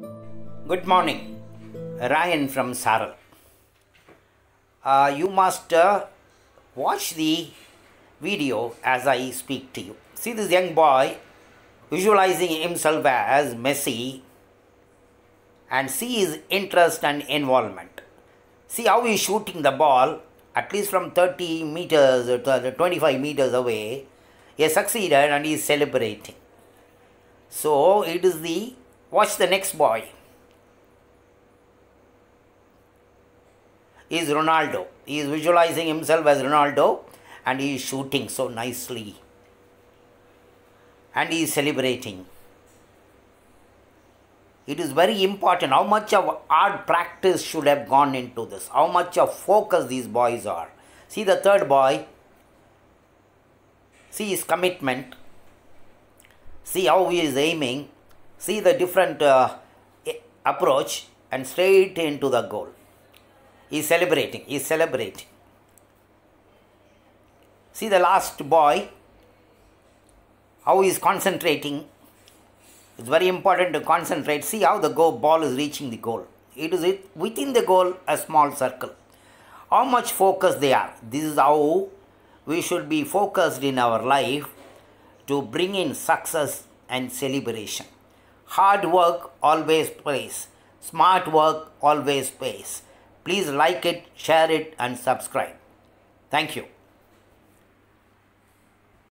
Good morning, Ryan from Saaral. Uh, you must uh, watch the video as I speak to you. See this young boy visualizing himself as Messi and see his interest and involvement. See how he is shooting the ball at least from 30 meters or 25 meters away. He succeeded and he is celebrating. So it is the watch the next boy. Is Ronaldo. He is visualizing himself as Ronaldo and he is shooting so nicely. And he is celebrating. It is very important how much of art practice should have gone into this, how much of focus these boys are. See the third boy, see his commitment, see how he is aiming, see the different uh, approach and straight into the goal. He is celebrating, he is celebrating. See the last boy, how he is concentrating. It's very important to concentrate. See how the ball is reaching the goal. It is within the goal a small circle. How much focus they are. This is how we should be focused in our life to bring in success and celebration. Hard work always pays. Smart work always pays. Please like it, share it, and subscribe. Thank you.